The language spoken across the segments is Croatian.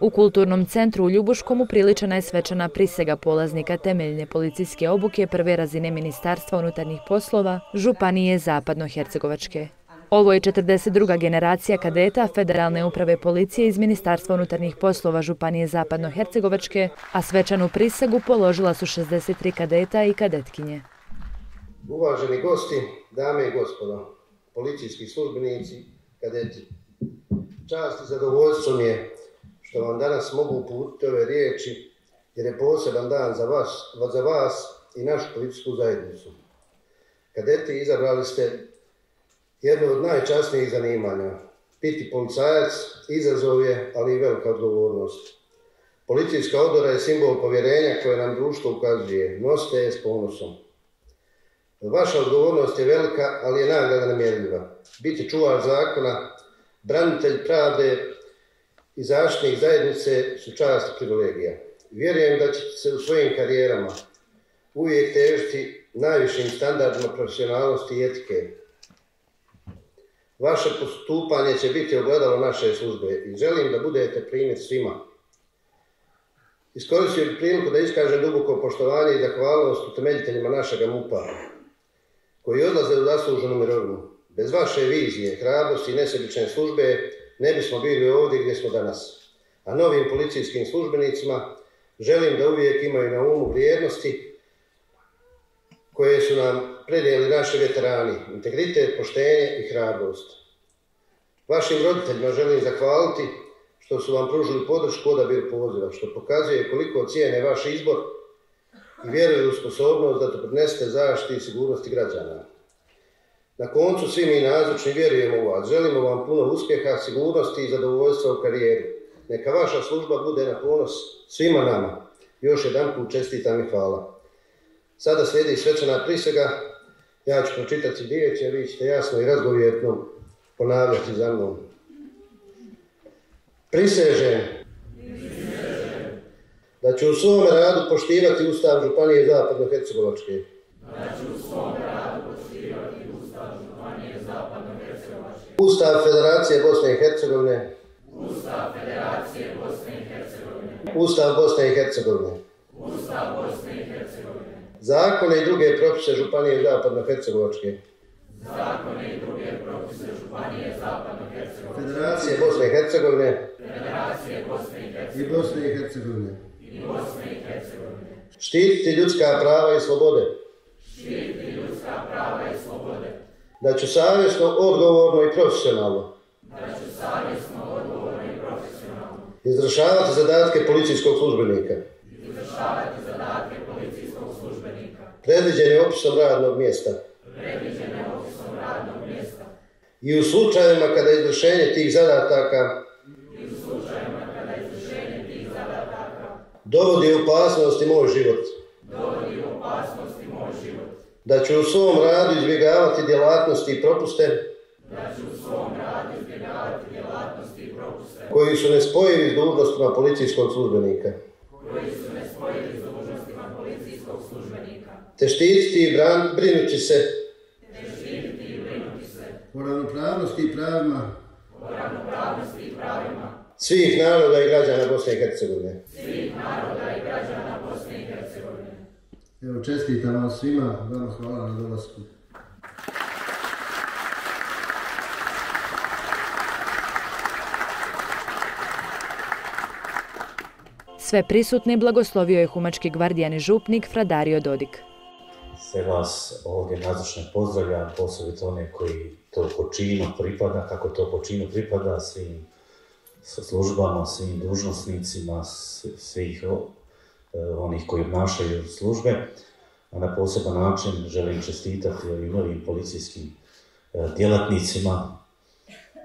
U kulturnom centru u Ljubuškom upriličena je svečana prisega polaznika temeljne policijske obuke prve razine Ministarstva unutarnjih poslova Županije Zapadno-Hercegovačke. Ovo je 42. generacija kadeta Federalne uprave policije iz Ministarstva unutarnjih poslova Županije Zapadno-Hercegovačke, a svečanu prisegu položila su 63 kadeta i kadetkinje. Uvaženi gosti, dame i gospodo, policijski službenici, kadeti, čast i zadovoljstvo mi je što vam danas mogu uputiti ove riječi jer je poseban dan za vas, za vas i našu policijsku zajednicu. Kadeti izabrali ste jedno od najčasnijih zanimanja. Biti policajac izazov je, ali i velika odgovornost. Policijska odora je simbol povjerenja koje nam društvo ukazuje. Nosite je s ponosom. Vaša odgovornost je velika, ali je nagrada namjerljiva. Biti čuvar zakona, branitelj pravde i zajednice su čast i privilegija. Vjerujem da ćete se u svojim karijerama uvijek težiti najvišim standardima profesionalnosti i etike, Vaše postupanje će biti ogledalo naše službe i želim da budete primjer svima. Iskoristio bih priliku da iskažem duboko poštovanje i zahvalnost utemeljiteljima našega MUPA, koji odlaze u zasluženu mirovinu. Bez vaše vizije, hrabrosti i nesebične službe ne bismo bili ovdje gdje smo danas. A novim policijskim službenicima želim da uvijek imaju na umu vrijednosti koje su nam predijeli naši veterani, integritet, poštenje i hrabrost. Vašim roditeljima želim zahvaliti što su vam pružili podršku odabir poziva, što pokazuje koliko cijene vaš izbor i vjeruju u sposobnost da doprinesete zaštiti i sigurnosti građana. Na koncu svi mi nazočni vjerujemo u vas. Želimo vam puno uspjeha, sigurnosti i zadovoljstva u karijeri. Neka vaša služba bude na ponos svima nama. Još jedan put čestitam i hvala. Sada slijedi svečana prisega. Ja ću pročitati riječ, a vi ćete jasno i razgovjetno ponavljati za mnom. Prisežem da ću u svom radu poštivati Ustav Županije Zapadno-Hercegovačke. Da ću Ustav Federacije Bosne i Hercegovine. Ustav Federacije Bosne i Hercegovine. Ustav Bosne i Hercegovine. Ustav Bosne i Hercegovine. Zakone i druge propise Županije Zapadno-Hercegovačke. Zakone i druge propise Županije Zapadno-Hercegovine. Federacije Bosne i Hercegovine. Federacije Bosne i I Hercegovine. Bosne i Hercegovine. I Bosne i Hercegovine. Štititi ljudska prava i slobode. Štiti ljudska prava i slobode. Da ću savjesno, odgovorno i profesionalno Da ću savjesno, odgovorno i profesionalno izvršavati zadatke policijskog službenika, izvršavati zadatke policijskog službenika. predviđene opisom radnog mjesta Predviđene opisom radnog mjesta. i u slučajevima kada izvršenje tih zadataka I u slučajima kada izvršenje tih zadataka dovodi u opasnost i moj život. dovodi u opasnost. Da ću u svom radu izbjegavati djelatnosti i propuste Da ću u svom radu izbjegavati djelatnosti i propuste koji su nespojivi s dužnostima policijskog službenika, koji su nespojivi s dužnostima policijskog službenika. te štititi i bran, brinući se Te štititi i brinuti se o ravnopravnosti i pravima o ravnopravnosti i pravima svih naroda i građana Bosne i Hercegovine. svih naroda i građana Bosne i Hercegovine. Evo, čestitam vam svima, vama hvala na dolasku. Sve prisutne blagoslovio je humački gvardijani župnik Fradario Dodik. Sve vas ovdje nazočne pozdravljam, posebno one koji to po činu pripada, kako to po činu pripada svim službama, svim dužnosnicima, svih onih koji obnašaju službe. A na poseban način želim čestitati ovim novim policijskim e, djelatnicima.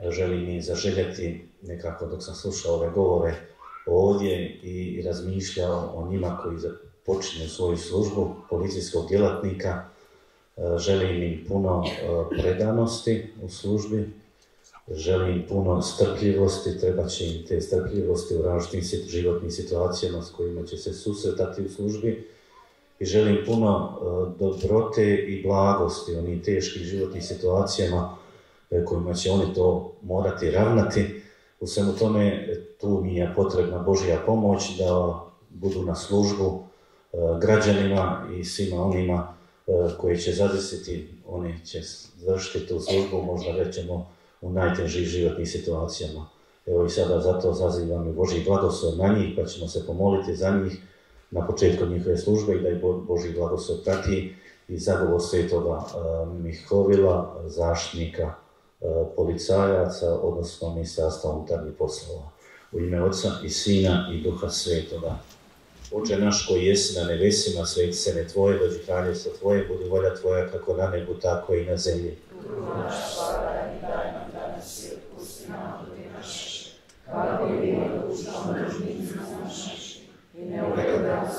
Želim im zaželjeti nekako dok sam slušao ove govore ovdje i razmišljao o njima koji počinju svoju službu policijskog djelatnika. E, Želim im puno e, predanosti u službi, želim puno strpljivosti, treba će im te strpljivosti u različitim životnim situacijama s kojima će se susretati u službi i želim puno e, dobrote i blagosti onim teškim životnim situacijama e, kojima će oni to morati ravnati. U svemu tome tu mi je potrebna Božja pomoć da budu na službu e, građanima i svima onima e, koji će zadesiti, oni će završiti tu službu, možda rećemo u najtežih životnih situacijama. Evo i sada zato zazivam i Boži blagoslov na njih, pa ćemo se pomoliti za njih na početku njihove službe i da je Boži blagoslov prati i zagovor svetoga e, Mihovila, zaštnika policajaca, odnosno ministarstva unutarnjih poslova. U ime Otca i Sina i Duha Svetoga. Oče naš koji jesi na nebesima, sveti se ne Tvoje, dođi kraljevstvo Tvoje, budi volja Tvoja kako na nebu, tako i na zemlji. Naš danas i otpusti nam naše, kako i mi odpuštamo dužnicima naših, i ne nas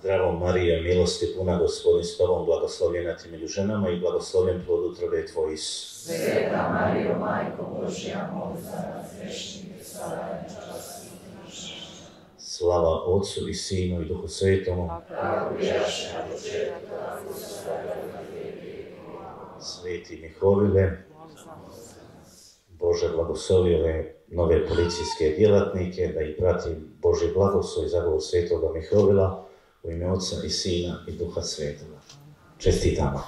Zdravo Marija, milosti puna gospodin s tobom, blagoslovljena ti među ženama i blagoslovljen plod utrobe tvoj Isus. Sveta Marijo, Majko Božja, moli za nas grešnike, sada i čas Slava Otcu i Sinu i Duhu Svetomu. Sveti Mihovile, Bože blagoslovi ove nove policijske djelatnike, da ih prati Boži blagoslov i zagovor Svetoga Mihovila, u ime Otca i Sina i Duha Svetoga. Čestitamo.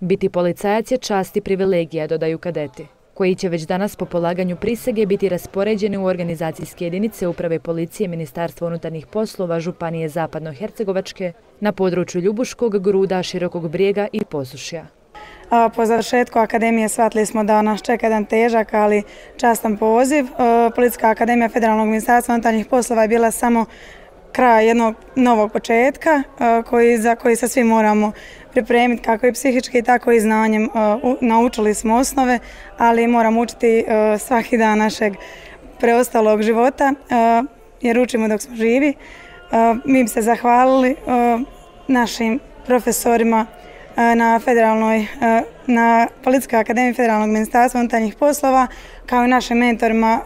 Biti policajac je čast i privilegija, dodaju kadeti koji će već danas po polaganju prisege biti raspoređeni u organizacijske jedinice Uprave policije Ministarstva unutarnjih poslova Županije Zapadno-Hercegovačke na području Ljubuškog, Gruda, Širokog brijega i Posušja. Po završetku akademije shvatili smo da nas čeka jedan težak, ali častan poziv. Policijska akademija Federalnog ministarstva unutarnjih poslova je bila samo kraj jednog novog početka koji, za koji se svi moramo pripremiti kako i psihički tako i znanjem. Naučili smo osnove, ali moramo učiti svaki dan našeg preostalog života jer učimo dok smo živi. Mi bi se zahvalili našim profesorima na federalnoj, na Policijskoj akademiji Federalnog ministarstva unutarnjih poslova, kao i našim mentorima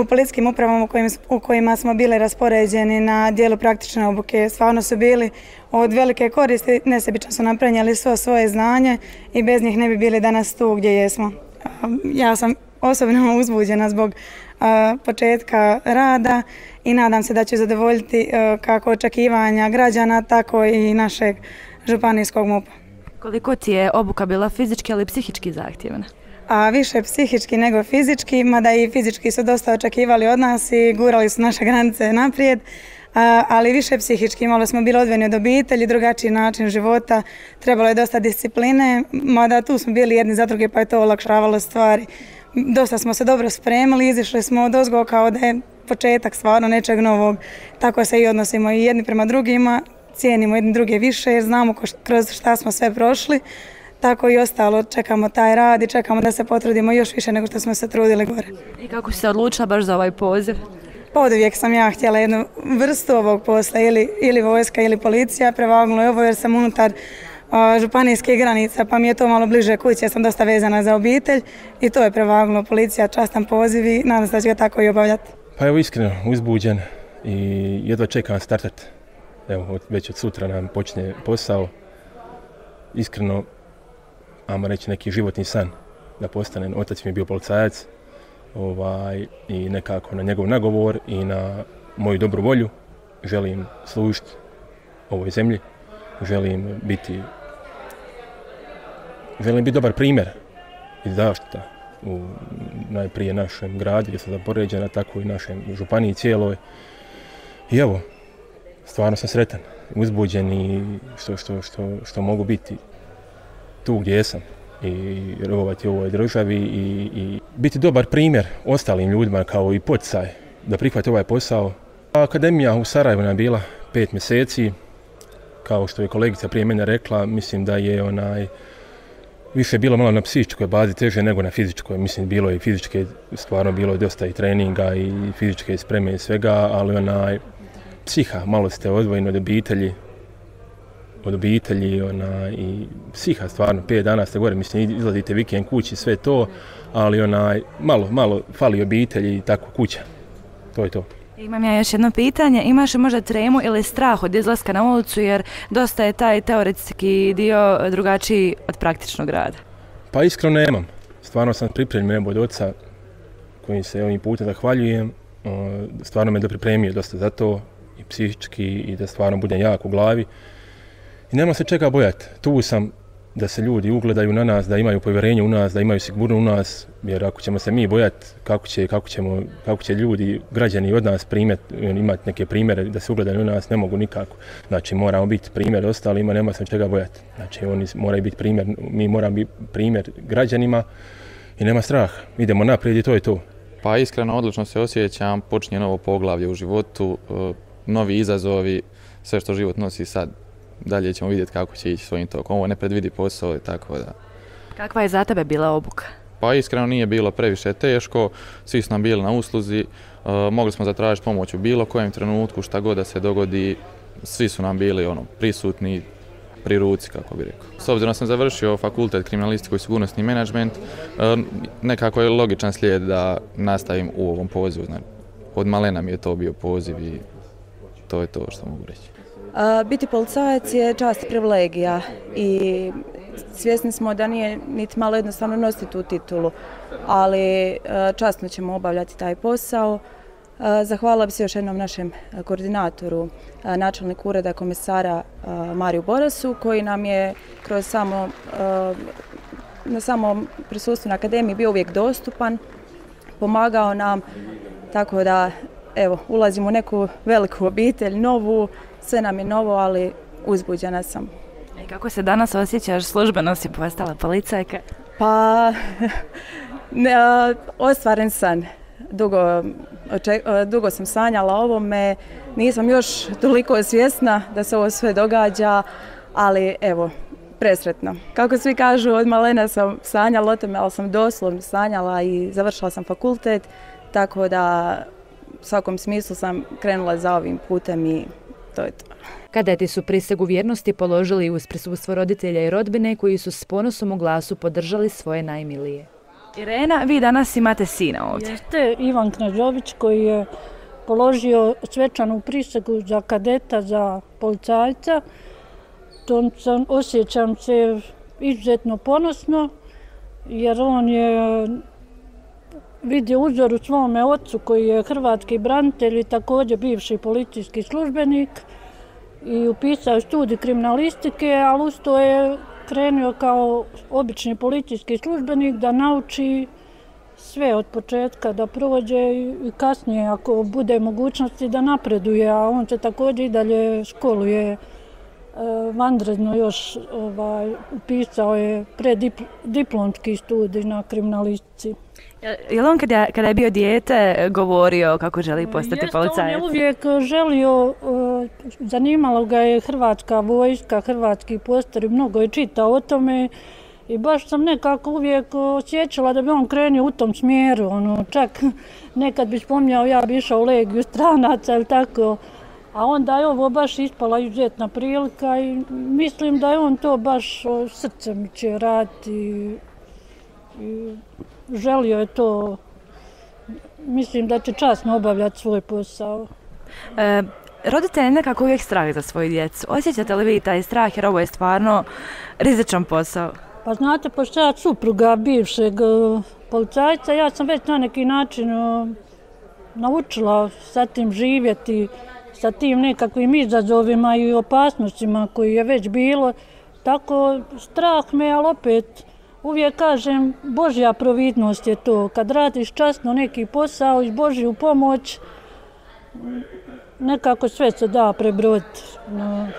u policijskim upravama u kojima smo bili raspoređeni na dijelu praktične obuke. Stvarno su bili od velike koristi, nesebično su nam prenijeli svo svoje znanje i bez njih ne bi bili danas tu gdje jesmo. Ja sam osobno uzbuđena zbog početka rada i nadam se da ću zadovoljiti kako očekivanja građana, tako i našeg županijskog MUP-a. Koliko ti je obuka bila fizički ali psihički zahtjevna? a više psihički nego fizički, mada i fizički su dosta očekivali od nas i gurali su naše granice naprijed, ali više psihički. Malo smo bili odveni od obitelji, drugačiji način života, trebalo je dosta discipline, mada tu smo bili jedni za druge pa je to olakšavalo stvari. Dosta smo se dobro spremili, izišli smo od ozgo kao da je početak stvarno nečeg novog. Tako se i odnosimo i jedni prema drugima, cijenimo jedni druge više jer znamo kroz šta smo sve prošli tako i ostalo. Čekamo taj rad i čekamo da se potrudimo još više nego što smo se trudili gore. I kako si se odlučila baš za ovaj poziv? Pa od uvijek sam ja htjela jednu vrstu ovog posla, ili, ili vojska ili policija, prevagnulo je ovo jer sam unutar županijskih granica, pa mi je to malo bliže kući, ja sam dosta vezana za obitelj i to je prevagnulo policija, častan poziv i nadam se da će ga tako i obavljati. Pa evo iskreno, uzbuđen i jedva čekam startat. Evo, već od sutra nam počne posao. Iskreno, ajmo reći, neki životni san da postane. Otac mi je bio policajac ovaj, i nekako na njegov nagovor i na moju dobru volju želim služiti ovoj zemlji, želim biti želim biti dobar primjer i zaštita u najprije našem gradu gdje sam zapoređena, tako i našem županiji cijeloj. I evo, stvarno sam sretan, uzbuđen i što, što, što, što mogu biti tu gdje sam i robovati u ovoj državi i, i biti dobar primjer ostalim ljudima kao i poticaj da prihvate ovaj posao. Akademija u Sarajevu nam bila pet mjeseci, kao što je kolegica prije mene rekla, mislim da je onaj više bilo malo na psihičkoj bazi teže nego na fizičkoj. Mislim, bilo je i fizičke, stvarno bilo je dosta i treninga i fizičke spreme i svega, ali onaj, psiha, malo ste odvojeni od obitelji, od obitelji ona, i psiha stvarno, pet dana ste gore, mislim izlazite vikend kući, sve to, ali onaj, malo, malo fali obitelji i tako kuća. To je to. Imam ja još jedno pitanje, imaš li možda tremu ili strah od izlaska na ulicu jer dosta je taj teoretski dio drugačiji od praktičnog rada? Pa iskreno nemam. stvarno sam pripremljen od oca kojim se ovim putem zahvaljujem. Stvarno me da pripremio dosta za to i psihički i da stvarno budem jak u glavi. I nema se čega bojati. Tu sam da se ljudi ugledaju na nas, da imaju povjerenje u nas, da imaju sigurno u nas, jer ako ćemo se mi bojati kako će, kako ćemo, kako će ljudi, građani od nas primjet, imati neke primjere da se ugledaju na nas, ne mogu nikako. Znači moramo biti primjer ostalima, nema se čega bojati. Znači oni moraju biti primjer, mi moramo biti primjer građanima i nema strah. Idemo naprijed i to je to. Pa iskreno odlično se osjećam, počinje novo poglavlje u životu, novi izazovi, sve što život nosi sad dalje ćemo vidjeti kako će ići svojim tokom. Ovo ne predvidi posao i tako da. Kakva je za tebe bila obuka? Pa iskreno nije bilo previše teško, svi su nam bili na usluzi, e, mogli smo zatražiti pomoć u bilo kojem trenutku, šta god da se dogodi, svi su nam bili ono, prisutni, pri ruci, kako bi rekao. S obzirom sam završio fakultet kriminalistiku i sigurnosni menadžment, e, nekako je logičan slijed da nastavim u ovom pozivu. od malena mi je to bio poziv i to je to što mogu reći. Biti policajac je čast privilegija i svjesni smo da nije niti malo jednostavno nositi tu titulu, ali časno ćemo obavljati taj posao. Zahvala bi se još jednom našem koordinatoru, načelniku ureda komisara Mariju Borasu, koji nam je kroz samo, na samom prisustvu na akademiji bio uvijek dostupan, pomagao nam, tako da evo, ulazimo u neku veliku obitelj, novu, sve nam je novo, ali uzbuđena sam. I kako se danas osjećaš, službeno si postala policajka? Pa, ostvaren san. Dugo, dugo sam sanjala o ovome, nisam još toliko svjesna da se ovo sve događa, ali evo, presretno. Kako svi kažu, od malena sam sanjala o tome, ali sam doslovno sanjala i završila sam fakultet, tako da svakom smislu sam krenula za ovim putem i to je to. Kadeti su prisegu vjernosti položili uz prisustvo roditelja i rodbine koji su s ponosom u glasu podržali svoje najmilije. Irena, vi danas imate sina ovdje. Jeste Ivan Knežović koji je položio svečanu prisegu za kadeta, za policajca. To sam, osjećam se izuzetno ponosno jer on je vidio uzor u svome ocu koji je hrvatski branitelj i također bivši policijski službenik i upisao studij kriminalistike, ali uz je krenuo kao obični policijski službenik da nauči sve od početka da prođe i kasnije ako bude mogućnosti da napreduje, a on se također i dalje školuje vanredno još ovaj, upisao je preddiplomski studij na kriminalistici. Je li on kada, kada je bio dijete govorio kako želi postati policajac? on je uvijek želio, e, zanimalo ga je hrvatska vojska, hrvatski postori, mnogo je čitao o tome i baš sam nekako uvijek osjećala da bi on krenio u tom smjeru. Ono, čak nekad bi spominjao ja bi išao u legiju stranaca ili tako. A onda je ovo baš ispala izuzetna prilika i mislim da je on to baš srcem će raditi i želio je to, mislim da će časno obavljati svoj posao. E, roditelj nekako uvijek strah za svoju djecu. Osjećate li vi taj strah jer ovo je stvarno rizičan posao? Pa znate, pošto ja supruga bivšeg e, policajca, ja sam već na neki način e, naučila sa tim živjeti, sa tim nekakvim izazovima i opasnostima koji je već bilo. Tako strah me, ali opet Uvijek kažem, Božja providnost je to. Kad radiš časno neki posao i Božju pomoć, nekako sve se da prebroditi.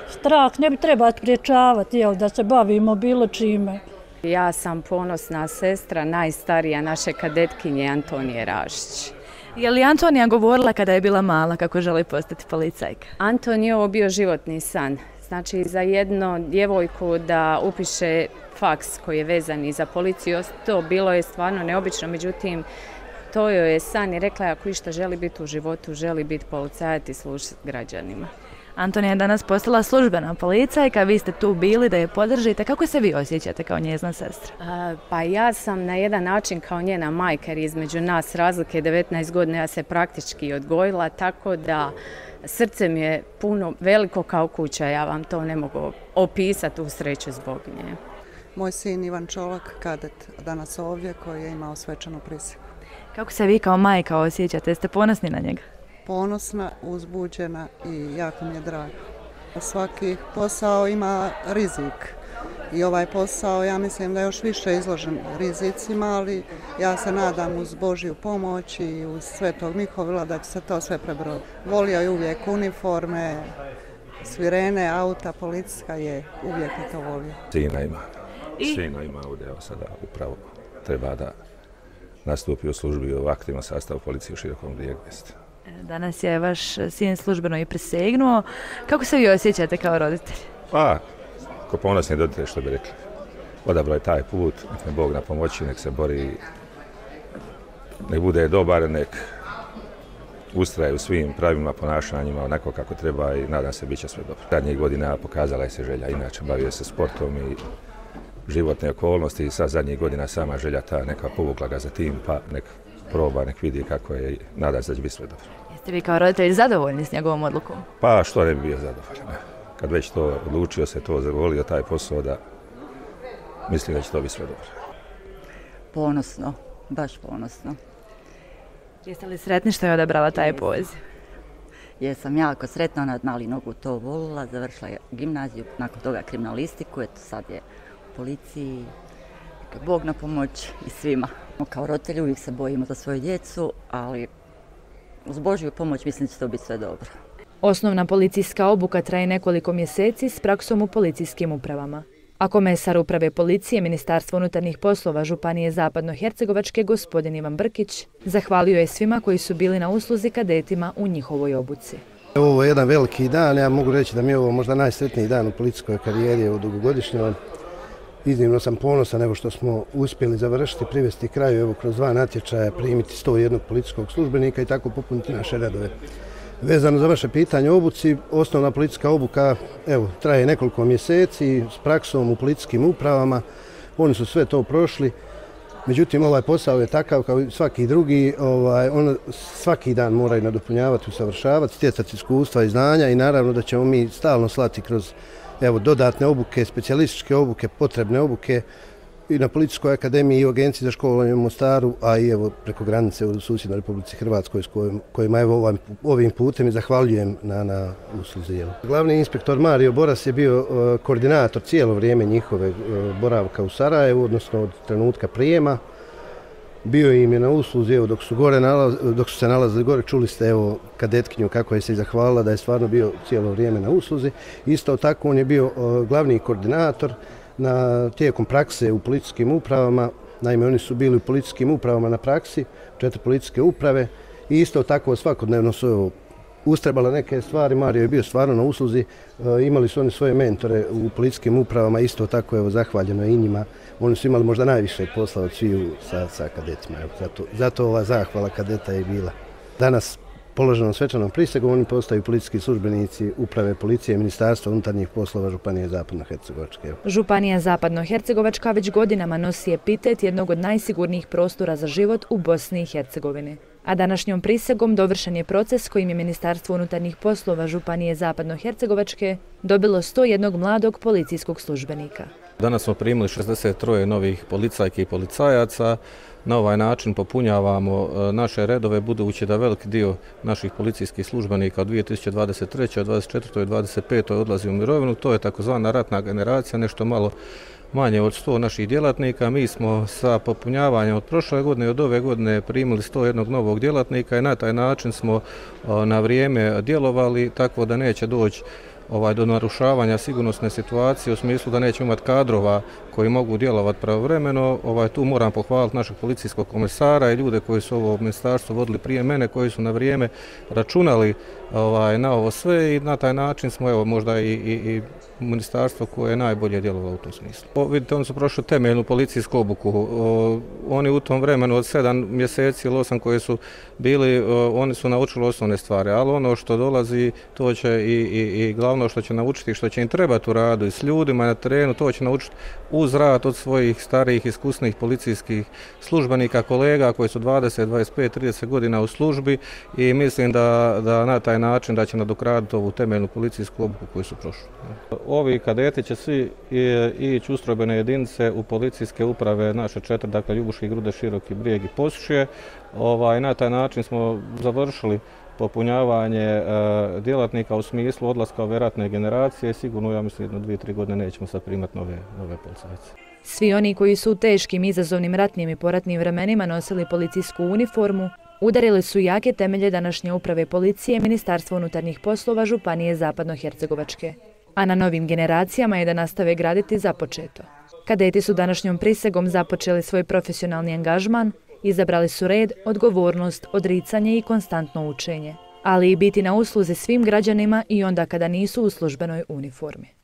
strah ne bi treba spriječavati, jel, da se bavimo bilo čime. Ja sam ponosna sestra, najstarija naše kadetkinje Antonije Rašić. Je li Antonija govorila kada je bila mala kako želi postati policajka? Anton je ovo bio životni san. Znači za jednu djevojku da upiše faks koji je vezan i za policiju, to bilo je stvarno neobično, međutim to joj je san i rekla je ako išta želi biti u životu, želi biti policajac i služiti građanima. Antonija je danas postala službena policajka, vi ste tu bili da je podržite. Kako se vi osjećate kao njezna sestra? pa ja sam na jedan način kao njena majka, jer između nas razlike 19 godina ja se praktički odgojila, tako da srce mi je puno veliko kao kuća, ja vam to ne mogu opisati u sreću zbog nje. Moj sin Ivan Čolak, kadet, danas ovdje, koji je imao svečanu prisegu. Kako se vi kao majka osjećate? Jeste ponosni na njega? Ponosna, uzbuđena i jako mi je drago. Svaki posao ima rizik i ovaj posao ja mislim da je još više izložen rizicima, ali ja se nadam uz Božju pomoć i uz Svetog Mihovila da će se to sve prebroditi. Volio je uvijek uniforme, svirene, auta, policijska je, uvijek je to volio. Sina ima, sina ima ovdje, evo sada upravo treba da nastupi u službi u aktivnom sastavu policije u Širokom brijegu. Danas je vaš sin službeno i prisegnuo. Kako se vi osjećate kao roditelj? Pa, ko ponosni roditelj, što bi rekli. Odabrao je taj put, nek ne Bog na pomoći, nek se bori, nek bude dobar, nek ustraje u svim pravima, ponašanjima, onako kako treba i nadam se bit će sve dobro. Zadnjih godina pokazala je se želja, inače bavio se sportom i životne okolnosti i sad zadnjih godina sama želja ta neka povukla ga za tim, pa nek proba, nek vidi kako je i nadam se da će biti sve dobro. Jeste vi kao roditelj zadovoljni s njegovom odlukom? Pa što ne bi bio zadovoljan. Kad već to odlučio se, to zavolio taj posao da mislim da će to biti sve dobro. Ponosno, baš ponosno. Jeste li sretni što je odabrala taj poziv? Jesam jako sretna, ona mali nogu to volila, završila je gimnaziju, nakon toga kriminalistiku, eto sad je policiji, Bog na pomoć i svima. Kao roditelji uvijek se bojimo za svoju djecu, ali uz Božju pomoć mislim da će to biti sve dobro. Osnovna policijska obuka traje nekoliko mjeseci s praksom u policijskim upravama. A komesar uprave policije Ministarstva unutarnjih poslova Županije Zapadno-Hercegovačke gospodin Ivan Brkić zahvalio je svima koji su bili na usluzi kadetima u njihovoj obuci. Ovo je jedan veliki dan, ja mogu reći da mi je ovo možda najsretniji dan u policijskoj karijeri u dugogodišnjoj. Iznimno sam ponosan evo što smo uspjeli završiti, privesti kraju evo kroz dva natječaja, primiti 101 policijskog službenika i tako popuniti naše redove. Vezano za vaše pitanje o obuci, osnovna policijska obuka evo, traje nekoliko mjeseci s praksom u policijskim upravama. Oni su sve to prošli. Međutim, ovaj posao je takav kao i svaki drugi. Ovaj, on svaki dan mora i nadopunjavati, usavršavati, stjecati iskustva i znanja i naravno da ćemo mi stalno slati kroz evo, dodatne obuke, specijalističke obuke, potrebne obuke i na Policijskoj akademiji i u Agenciji za školovanje u Mostaru, a i evo preko granice u susjednoj Republici Hrvatskoj s kojim, kojima evo ovim, ovim putem i zahvaljujem na, na usluzi. Glavni inspektor Mario Boras je bio uh, koordinator cijelo vrijeme njihove uh, boravka u Sarajevu, odnosno od trenutka prijema. Bio im je na usluzi, evo, dok su, gore nalaz, dok su se nalazili gore, čuli ste evo, kadetkinju kako je se zahvalila da je stvarno bio cijelo vrijeme na usluzi. Isto tako on je bio glavni koordinator na tijekom prakse u policijskim upravama. Naime, oni su bili u policijskim upravama na praksi, četiri policijske uprave i isto tako svakodnevno su ustrebala neke stvari. Mario je bio stvarno na usluzi, e, imali su oni svoje mentore u policijskim upravama, isto tako evo, zahvaljeno i njima. Oni su imali možda najviše posla od sviju sa, kadetima. Zato, zato ova zahvala kadeta je bila. Danas položenom svečanom prisegom oni postaju policijski službenici uprave policije Ministarstva unutarnjih poslova Županije Zapadno-Hercegovačke. Županija Zapadno-Hercegovačka već godinama nosi epitet jednog od najsigurnijih prostora za život u Bosni i Hercegovini. A današnjom prisegom dovršen je proces kojim je Ministarstvo unutarnjih poslova Županije Zapadno-Hercegovačke dobilo 101 mladog policijskog službenika. Danas smo primili 63 novih policajki i policajaca, na ovaj način popunjavamo e, naše redove, budući da veliki dio naših policijskih službenika od 2023. 24. i 25. odlazi u mirovinu. To je takozvana ratna generacija, nešto malo manje od 100 naših djelatnika. Mi smo sa popunjavanjem od prošle godine i od ove godine primili 101 novog djelatnika i na taj način smo na vrijeme djelovali, tako da neće doći ovaj, do narušavanja sigurnosne situacije u smislu da neće imati kadrova koji mogu djelovati pravovremeno. Ovaj, tu moram pohvaliti našeg policijskog komisara i ljude koji su ovo ministarstvo vodili prije mene, koji su na vrijeme računali ovaj, na ovo sve i na taj način smo evo, možda i, i ministarstvo koje je najbolje djelovalo u tom smislu. Vidite, oni su prošli temeljnu policijsku obuku. Oni u tom vremenu od sedam mjeseci ili osam koji su bili, oni su naučili osnovne stvari, ali ono što dolazi, to će i, i, i glavno što će naučiti, što će im trebati u radu i s ljudima na terenu, to će naučiti uz rad od svojih starijih, iskusnih policijskih službenika, kolega koji su 20, 25, 30 godina u službi i mislim da, da na taj način da će nadokraditi ovu temeljnu policijsku obuku koju su prošli. Ovi kadeti će svi ići ustrojbene jedinice u policijske uprave naše četiri, dakle Ljubuški, Grude, Široki, Brijeg i Posušje. Ovaj, na taj način smo završili popunjavanje e, djelatnika u smislu odlaska ove ratne generacije. Sigurno, ja mislim, jedno, dvije, tri godine nećemo sad primati nove, nove policajce. Svi oni koji su u teškim izazovnim ratnim i poratnim vremenima nosili policijsku uniformu, udarili su jake temelje današnje uprave policije Ministarstva unutarnjih poslova Županije Zapadno-Hercegovačke. A na novim generacijama je da nastave graditi započeto. Kadeti su današnjom prisegom započeli svoj profesionalni angažman, izabrali su red, odgovornost, odricanje i konstantno učenje, ali i biti na usluzi svim građanima i onda kada nisu u službenoj uniformi.